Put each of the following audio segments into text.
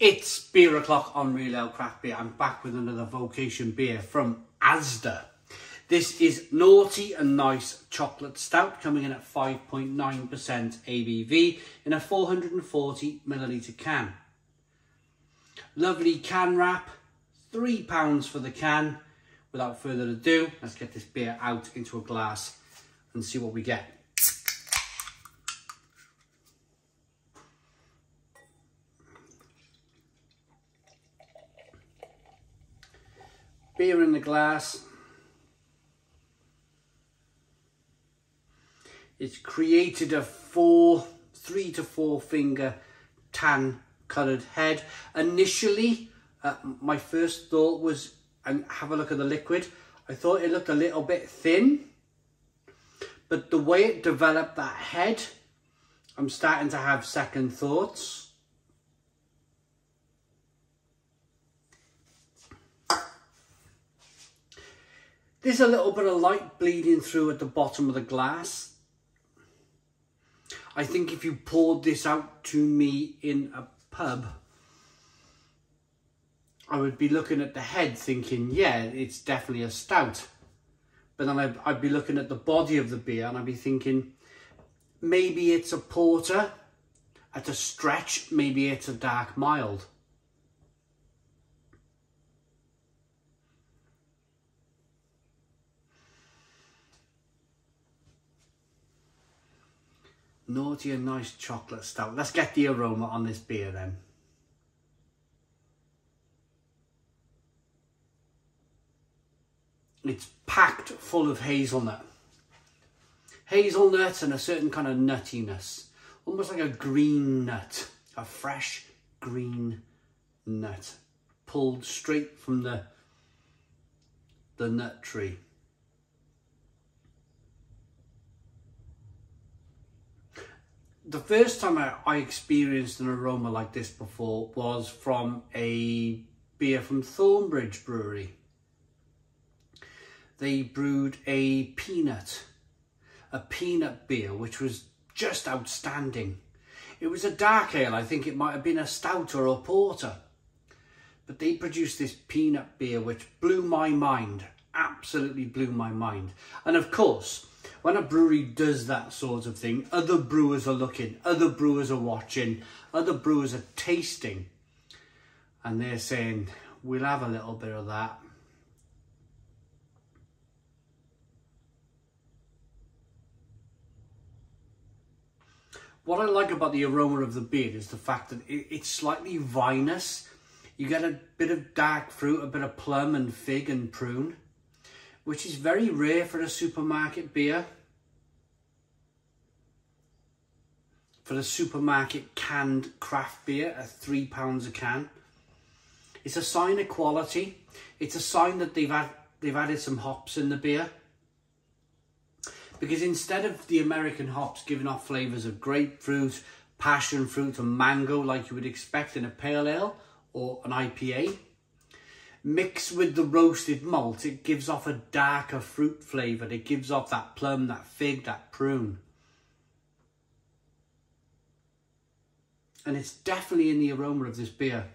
It's beer o'clock on Real Ale Craft Beer. I'm back with another Vocation beer from Asda. This is Naughty and Nice Chocolate Stout coming in at 5.9% ABV in a 440 milliliter can. Lovely can wrap, three pounds for the can. Without further ado, let's get this beer out into a glass and see what we get. Beer in the glass. It's created a four, three to four finger tan coloured head. Initially, uh, my first thought was, and have a look at the liquid, I thought it looked a little bit thin. But the way it developed that head, I'm starting to have second thoughts. There's a little bit of light bleeding through at the bottom of the glass. I think if you poured this out to me in a pub, I would be looking at the head thinking, yeah, it's definitely a stout. But then I'd, I'd be looking at the body of the beer and I'd be thinking, maybe it's a porter. At a stretch, maybe it's a dark mild. Naughty and nice chocolate stout. Let's get the aroma on this beer then. It's packed full of hazelnut. Hazelnut and a certain kind of nuttiness. Almost like a green nut. A fresh green nut. Pulled straight from the, the nut tree. The first time I, I experienced an aroma like this before was from a beer from Thornbridge Brewery. They brewed a peanut, a peanut beer, which was just outstanding. It was a dark ale, I think it might have been a stout or a porter. But they produced this peanut beer which blew my mind, absolutely blew my mind. And of course, when a brewery does that sort of thing, other brewers are looking, other brewers are watching, other brewers are tasting, and they're saying, we'll have a little bit of that. What I like about the aroma of the beer is the fact that it's slightly vinous. You get a bit of dark fruit, a bit of plum and fig and prune which is very rare for a supermarket beer. For a supermarket canned craft beer at three pounds a can. It's a sign of quality. It's a sign that they've had, they've added some hops in the beer. Because instead of the American hops giving off flavours of grapefruit, passion fruit and mango like you would expect in a pale ale or an IPA, mixed with the roasted malt, it gives off a darker fruit flavour. It gives off that plum, that fig, that prune. And it's definitely in the aroma of this beer.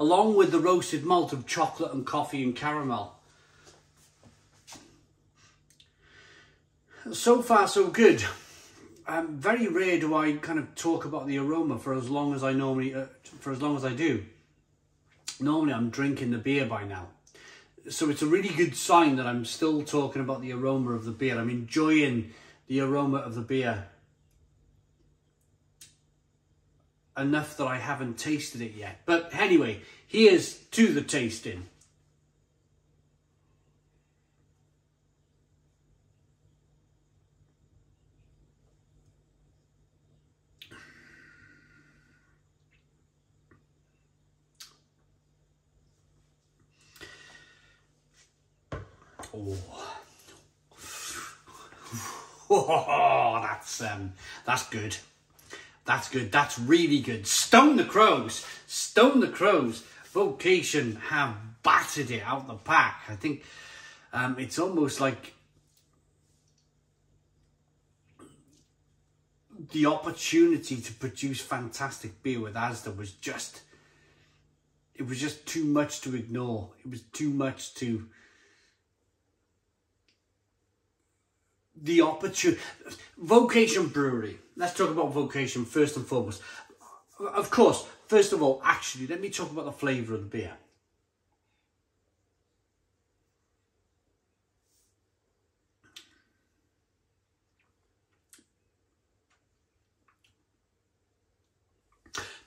Along with the roasted malt of chocolate and coffee and caramel. So far, so good. Um, very rare do I kind of talk about the aroma for as long as I normally, uh, for as long as I do normally I'm drinking the beer by now. So it's a really good sign that I'm still talking about the aroma of the beer. I'm enjoying the aroma of the beer enough that I haven't tasted it yet. But anyway, here's to the tasting. Oh, that's um, that's good. That's good. That's really good. Stone the Crows. Stone the Crows. Vocation have battered it out the pack. I think um, it's almost like the opportunity to produce fantastic beer with Asda was just, it was just too much to ignore. It was too much to, the opportunity, Vocation Brewery. Let's talk about Vocation first and foremost. Of course, first of all, actually, let me talk about the flavour of the beer.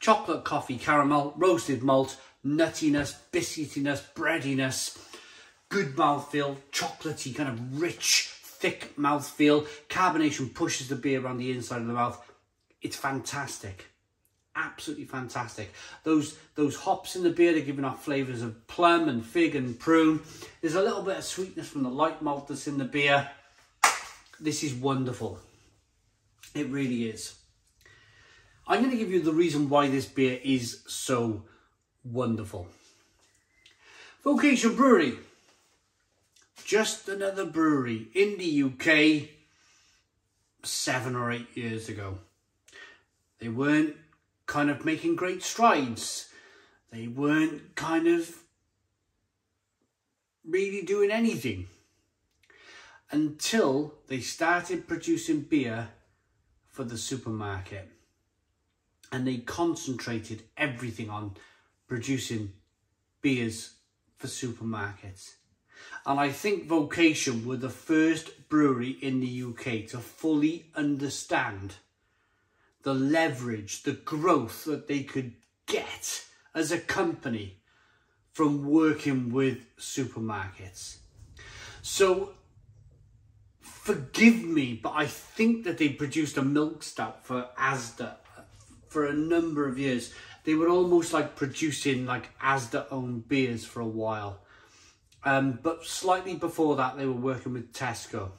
chocolate, coffee, caramel, roasted malt, nuttiness, biscuitiness, breadiness, good mouthfeel, chocolatey, kind of rich, thick mouthfeel. Carbonation pushes the beer around the inside of the mouth. It's fantastic. Absolutely fantastic. Those those hops in the beer, they're giving off flavours of plum and fig and prune. There's a little bit of sweetness from the light malt that's in the beer. This is wonderful. It really is. I'm going to give you the reason why this beer is so wonderful. Vocation Brewery. Just another brewery in the UK seven or eight years ago. They weren't kind of making great strides. They weren't kind of really doing anything until they started producing beer for the supermarket and they concentrated everything on producing beers for supermarkets. And I think Vocation were the first brewery in the UK to fully understand the leverage, the growth that they could get as a company from working with supermarkets. So forgive me, but I think that they produced a milk stout for Asda for a number of years. They were almost like producing like Asda owned beers for a while. Um, but slightly before that, they were working with Tesco.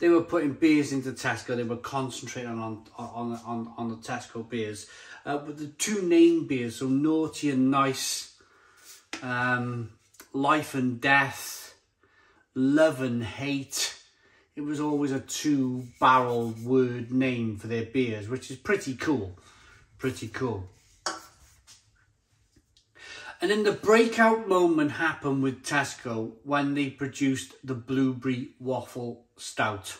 They were putting beers into Tesco. They were concentrating on on on, on the Tesco beers. Uh, but the two name beers, so Naughty and Nice, um, Life and Death, Love and Hate, it was always a two barrel word name for their beers, which is pretty cool. Pretty cool. And then the breakout moment happened with Tesco when they produced the Blueberry Waffle Stout.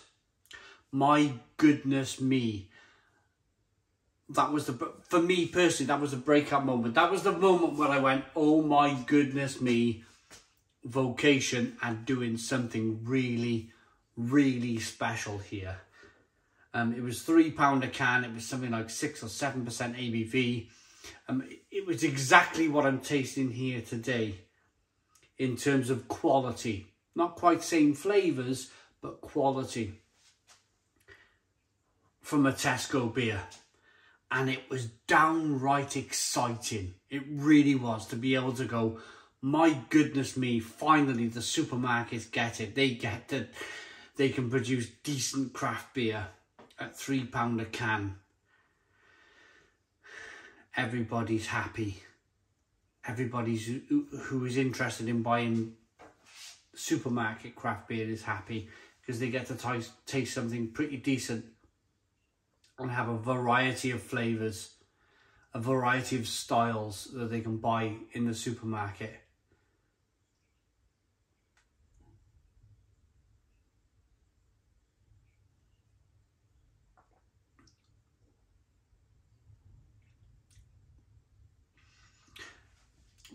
My goodness me. That was the, for me personally, that was the breakout moment. That was the moment where I went, oh my goodness me, vocation and doing something really, really special here. Um, it was £3 a can. It was something like 6 or 7% ABV. Um, it was exactly what I'm tasting here today in terms of quality. Not quite same flavours, but quality from a Tesco beer. And it was downright exciting. It really was to be able to go, my goodness me, finally the supermarkets get it. They get it they can produce decent craft beer at £3 a can. Everybody's happy. Everybody's who, who is interested in buying supermarket craft beer is happy because they get to taste, something pretty decent and have a variety of flavours, a variety of styles that they can buy in the supermarket.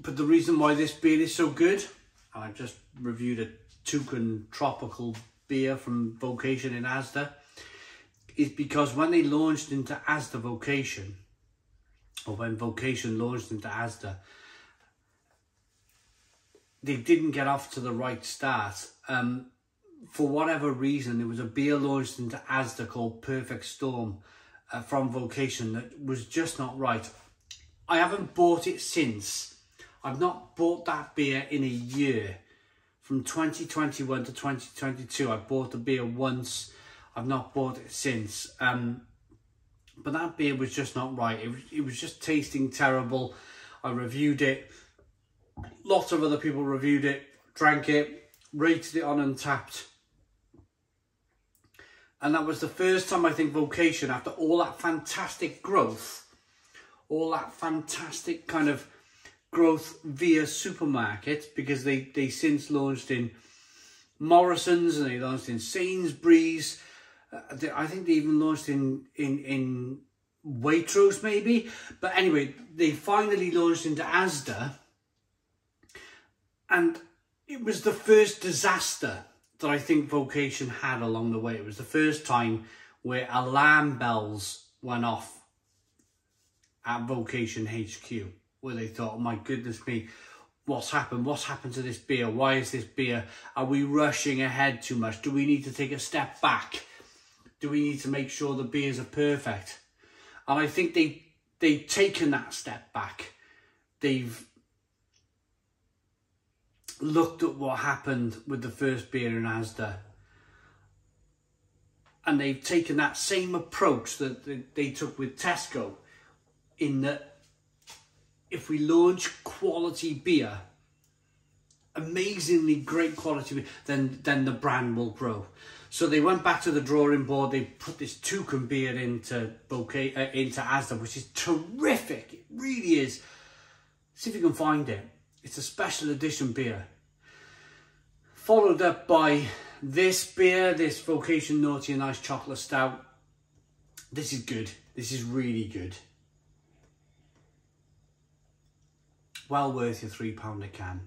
But the reason why this beer is so good, and I've just reviewed a Toucan tropical beer from Vocation in Asda, is because when they launched into Asda Vocation, or when Vocation launched into Asda, they didn't get off to the right start. Um, for whatever reason, there was a beer launched into Asda called Perfect Storm uh, from Vocation that was just not right. I haven't bought it since I've not bought that beer in a year. From 2021 to 2022, I bought the beer once. I've not bought it since. Um, but that beer was just not right. It was, it was just tasting terrible. I reviewed it. Lots of other people reviewed it, drank it, rated it on Untappd. And that was the first time I think Vocation, after all that fantastic growth, all that fantastic kind of growth via supermarkets, because they, they since launched in Morrison's and they launched in Sainsbury's. Uh, I think they even launched in, in, in Waitrose maybe. But anyway, they finally launched into Asda. And it was the first disaster that I think Vocation had along the way. It was the first time where alarm bells went off at Vocation HQ, where they thought, oh my goodness me, what's happened? What's happened to this beer? Why is this beer? Are we rushing ahead too much? Do we need to take a step back? Do we need to make sure the beers are perfect? And I think they they've taken that step back. They've looked at what happened with the first beer in Asda and they've taken that same approach that they took with Tesco in that if we launch quality beer amazingly great quality beer, then then the brand will grow so they went back to the drawing board they put this toucan beer into bouquet uh, into Asda which is terrific it really is see if you can find it it's a special edition beer. Followed up by this beer, this Vocation Naughty and Nice Chocolate Stout. This is good. This is really good. Well worth your three pound a can.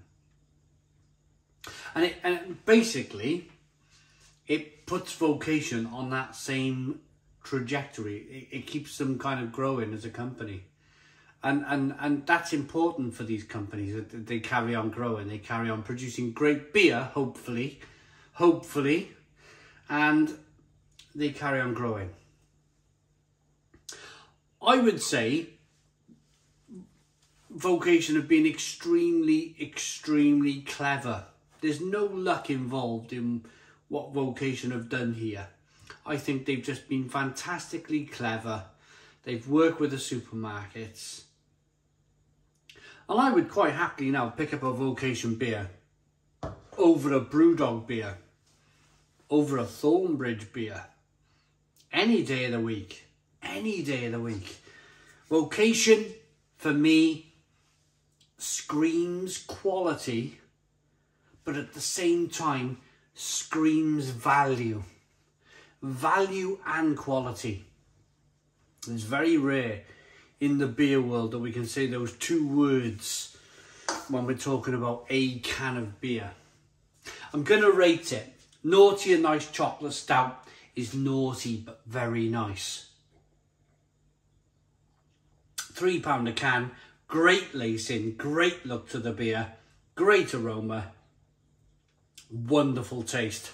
And, it, and basically, it puts Vocation on that same trajectory. It, it keeps them kind of growing as a company and and and that's important for these companies that they carry on growing they carry on producing great beer hopefully hopefully and they carry on growing i would say vocation have been extremely extremely clever. There's no luck involved in what vocation have done here. I think they've just been fantastically clever. They've worked with the supermarkets. And I would quite happily now pick up a Vocation beer over a Brewdog beer, over a Thornbridge beer, any day of the week, any day of the week. Vocation, for me, screams quality, but at the same time, screams value. Value and quality. It's very rare in the beer world that we can say those two words when we're talking about a can of beer. I'm going to rate it. Naughty and Nice Chocolate Stout is naughty but very nice. Three pound a can, great lacing, great look to the beer, great aroma, wonderful taste.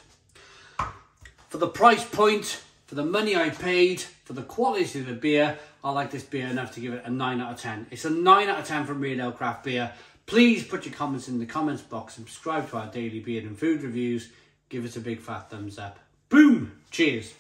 For the price point, for the money I paid, for the quality of the beer, I like this beer enough to give it a 9 out of 10. It's a 9 out of 10 from Real Ale Craft Beer. Please put your comments in the comments box, subscribe to our daily beer and food reviews, give us a big fat thumbs up. Boom! Cheers!